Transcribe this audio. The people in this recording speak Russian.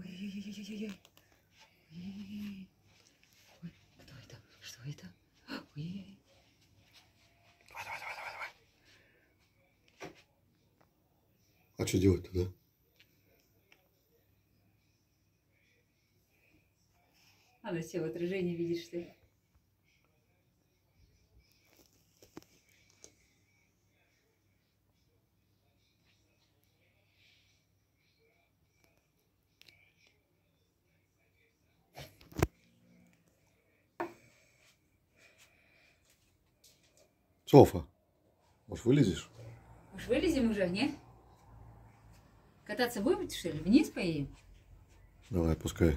Ой-ой-ой-ой-ой-ой. Ой, Ой, кто это? Что это? Ой-ой-ой. Давай, давай, давай, давай, давай. А что делать тогда? Она все в отражении видит, что Софа, может вылезешь? Уж вылезем уже, не? Кататься будем, что ли? Вниз поедем? Давай, пускай.